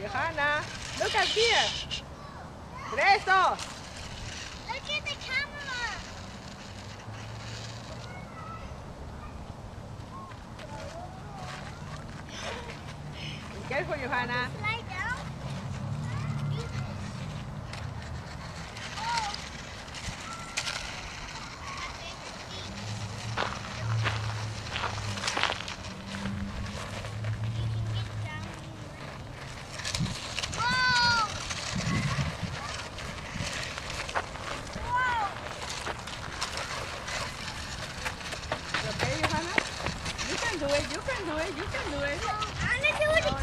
Johana, look at here. Presto. Look at the camera. Be careful, Johana. Do it, you can do it, you can do it. I'm gonna do it